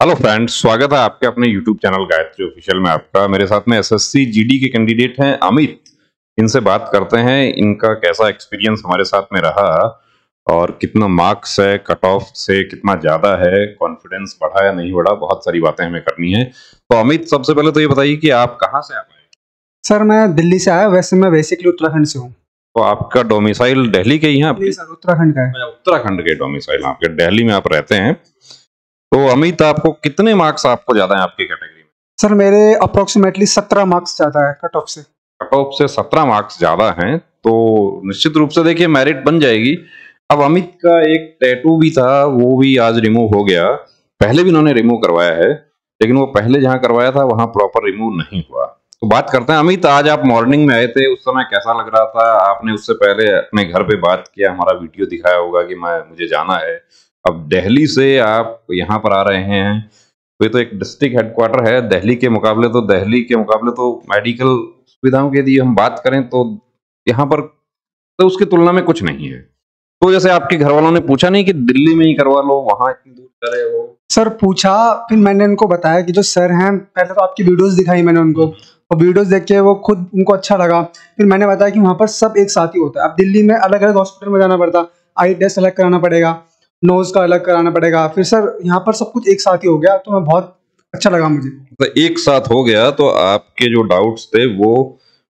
Hello friends स्वागत है आपके अपने यूट्यूब चैनल गायत्री ऑफिशियल में आपका। मेरे साथ में एसएससी जीडी के कैंडिडेट हैं अमित। इनसे बात करते हैं। इनका कैसा एक्सपीरियंस हमारे साथ में रहा और कितना मार्क्स है कट ऑफ़ से कितना ज़्यादा है कॉन्फिडेंस बढ़ा या नहीं बढ़ा बहुत सारी बातें हमें करनी है। तो अमित सबसे पहले तो ये बताइए कि आप कहाँ से आ पाए सर मैं दिल्ली से आया। वैसे मैं बेसिकली उत्तराखंड से हूँ। तो आपका डोमिसाइल दिल्ली के ही हैं उत्तराखंड का है। अच्छा, उत्तराखंड के डोमिसाइल आपके। दिल्ली में आप रहते हैं। तो अमित आपको कितने मार्क्स आपको ज़्यादा है आपकी कैटेगरी में? सर मेरे अप्रोक्सीमेटली सत्रह मार्क्स ज़्यादा है कट ऑफ़ से। कट ऑफ़ से सत्रह मार्क्स ज़्यादा हैं तो निश्चित रूप से देखिए मेरिट बन जाएगी। अब अमित का एक टैटू भी था वो भी आज रिमूव हो गया। पहले भी उन्होंने रिमूव करवाया है लेकिन वो पहले जहाँ करवाया था वहाँ प्रॉपर रिमूव नहीं हुआ। तो बात करते हैं अमित आज आप मॉर्निंग में आए थे उस समय कैसा लग रहा था? आपने उससे पहले अपने घर पे बात किया हमारा वीडियो दिखाया होगा कि मैं मुझे जाना है। अब दिल्ली से आप यहाँ पर आ रहे हैं। तो ये तो एक डिस्ट्रिक्ट हेडक्वार्टर है। दिल्ली के मुकाबले तो दिल्ली के मुकाबले तो मेडिकल सुविधाओं के यदि हम बात करें तो यहाँ पर तो उसकी तुलना में कुछ नहीं है। तो जैसे आपके घर वालों ने पूछा नहीं कि दिल्ली में ही करवा लो, वहाँ इतनी दूर करे हो? सर, पूछा, फिर मैंने उनको बताया कि जो सर हैं, पहले तो आपकी वीडियोस दिखाई मैंने उनको। और वीडियोस देख के वो खुद उनको अच्छा लगा। फिर मैंने बताया कि वहाँ पर सब एक साथ ही होता है। अब दिल्ली में अलग अलग हॉस्पिटल में जाना पड़ता। आई टेस्ट अलग कराना पड़ेगा। नोज़ का अलग कराना पड़ेगा। फिर सर यहाँ पर सब कुछ एक साथ ही हो गया तो मैं बहुत अच्छा लगा मुझे। तो एक साथ हो गया तो आपके जो डाउट्स थे वो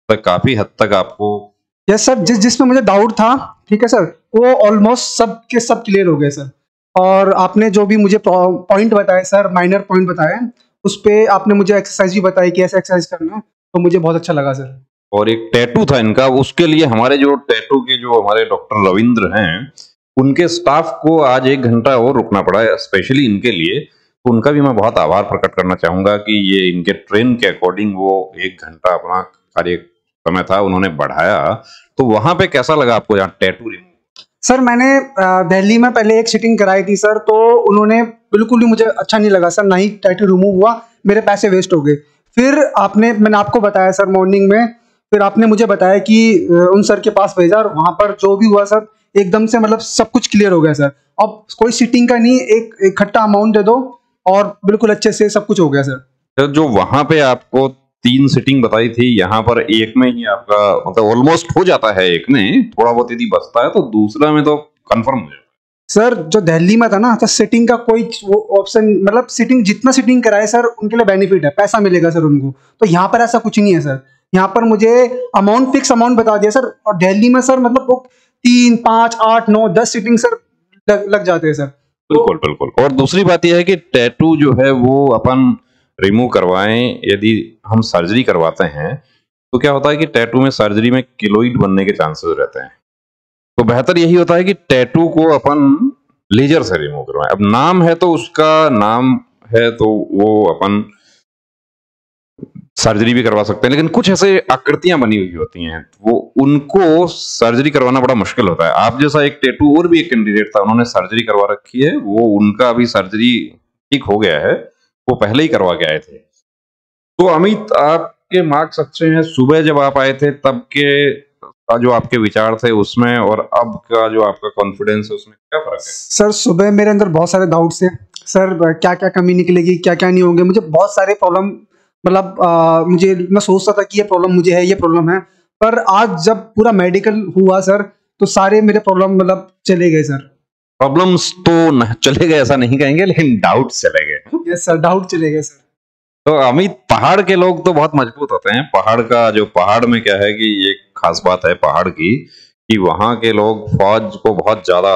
तो काफ़ी हद तक आपको यस सर जिस जिसमें मुझे डाउट था ठीक है सर वो ऑलमोस्ट सब के सब क्लियर हो गए सर और आपने जो भी मुझे पॉइंट बताए सर माइनर पॉइंट बताए उस पर आपने मुझे एक्सरसाइज भी बताई कि ऐसे एक्सरसाइज करना है तो मुझे बहुत अच्छा लगा सर और एक टैटू था इनका उसके लिए हमारे जो टैटू के जो हमारे डॉक्टर रविंद्र हैं उनके स्टाफ को आज एक घंटा और रुकना पड़ा है स्पेशली इनके लिए। तो उनका भी मैं बहुत आभार प्रकट करना चाहूँगा कि ये इनके ट्रेन के अकॉर्डिंग वो एक घंटा अपना कार्य समय था, उन्होंने बढ़ाया। तो वहाँ पे कैसा लगा आपको यहाँ टैटू रिमूव सर, मैंने दिल्ली में पहले एक सिटिंग कराई थी सर तो उन्होंने बिल्कुल भी मुझे अच्छा नहीं लगा सर, ना ही टाइटल रिमूव हुआ, मेरे पैसे वेस्ट हो गए। फिर आपने, मैंने आपको बताया सर मॉर्निंग में फिर आपने मुझे बताया कि उन सर के पास भेजा और वहाँ पर जो भी हुआ सर एकदम से मतलब सब कुछ क्लियर हो गया सर। अब कोई सिटिंग का नहीं एक इकट्ठा अमाउंट दे दो और बिल्कुल अच्छे से सब कुछ हो गया सर। तो जो वहाँ पे आपको तीन सिटिंग बताई थी यहाँ पर एक में ही आपका मतलब ऑलमोस्ट हो जाता है एक में थोड़ा बहुत यदि बचता है तो दूसरा में तो कंफर्म हो जाता है। सर जो दिल्ली में था ना तो सिटिंग का कोई वो ऑप्शन मतलब सिटिंग जितना सिटिंग कराए सर उनके लिए बेनिफिट है पैसा मिलेगा सर उनको। तो यहाँ पर ऐसा कुछ नहीं है सर। यहाँ पर मुझे अमाउंट फिक्स अमाउंट बता दिया सर और दिल्ली में सर मतलब वो तीन पाँच आठ नौ दस सिटिंग सर लग, लग जाते हैं सर बिल्कुल बिल्कुल। और दूसरी बात यह है कि टैटू जो है वो अपन रिमूव करवाएँ। यदि हम सर्जरी करवाते हैं तो क्या होता है कि टैटू में सर्जरी में किलोइड बनने के चांसेस रहते हैं। तो बेहतर यही होता है कि टैटू को अपन लेजर से रिमूव करवाएँ। अब नाम है तो उसका नाम है तो वो अपन सर्जरी भी करवा सकते हैं, लेकिन कुछ ऐसे आकृतियाँ बनी हुई होती हैं, वो उनको सर्जरी करवाना बड़ा मुश्किल होता है। आप जैसा एक टेटू और भी एक कैंडिडेट था, उन्होंने सर्जरी करवा रखी है, वो उनका अभी सर्जरी ठीक हो गया है, वो पहले ही करवा के आए थे। तो अमित, आपके मार्क्स अच्छे हैं, सुबह जब आप आए थे, तब के जो आपके विचार थे उसमें, और अब का जो आपका कॉन्फिडेंस है, उसमें क्या फ़र्क है? सर, सुबह मेरे अंदर बहुत सारे डाउट्स थे सर क्या क्या कमी निकलेगी क्या क्या नहीं होंगे? मुझे बहुत सारे प्रॉब्लम मतलब मुझे मैं सोचता था कि ये प्रॉब्लम मुझे है ये प्रॉब्लम है। पर आज जब पूरा मेडिकल हुआ सर तो सारे मेरे प्रॉब्लम मतलब चले गए सर प्रॉब्लम्स तो न, चले गए ऐसा नहीं कहेंगे लेकिन डाउट चले गए। यस सर डाउट चले गए सर तो अमित पहाड़ के लोग तो बहुत मज़बूत होते हैं। पहाड़ का जो पहाड़ में क्या है कि एक खास बात है पहाड़ की कि वहाँ के लोग फौज को बहुत ज़्यादा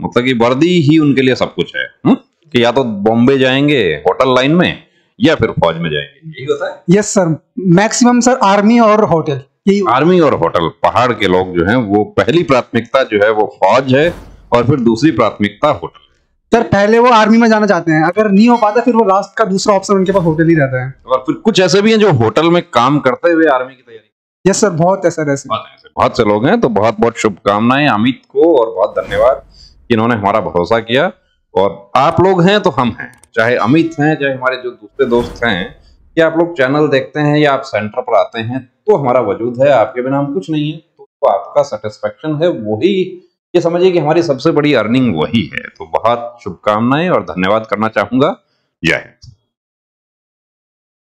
मतलब कि वर्दी ही उनके लिए सब कुछ है। हुँ? कि या तो बॉम्बे जाएँगे होटल लाइन में या फिर फौज में जाएँगे? यही होता है? Yes sir maximum sir army और होटल यही आर्मी और होटल पहाड़ के लोग जो हैं वो पहली प्राथमिकता जो है वो फौज है और फिर दूसरी प्राथमिकता होटल सर पहले वो आर्मी में जाना चाहते हैं. अगर नहीं हो पाता फिर वो लास्ट का दूसरा ऑप्शन उनके पास होटल ही रहता है। और फिर कुछ ऐसे भी हैं जो होटल में काम करते हुए आर्मी की तैयारी यस सर बहुत है सर ऐसे। बहुत हैं ऐसे, बहुत से लोग हैं तो बहुत बहुत शुभकामनाएँ अमित को और बहुत धन्यवाद कि इन्होंने हमारा भरोसा किया। और आप लोग हैं तो हम हैं, चाहे अमित हैं, चाहे हमारे जो दूसरे दोस्त हैं, कि आप लोग चैनल देखते हैं या आप सेंटर पर आते हैं तो हमारा वजूद है, आपके बिना हम कुछ नहीं है। तो आपका सेटिस्फेक्शन है, वही, ये समझिए कि हमारी सबसे बड़ी अर्निंग वही है। तो बहुत शुभकामनाएँ और धन्यवाद करना चाहूँगा। जय हिंद।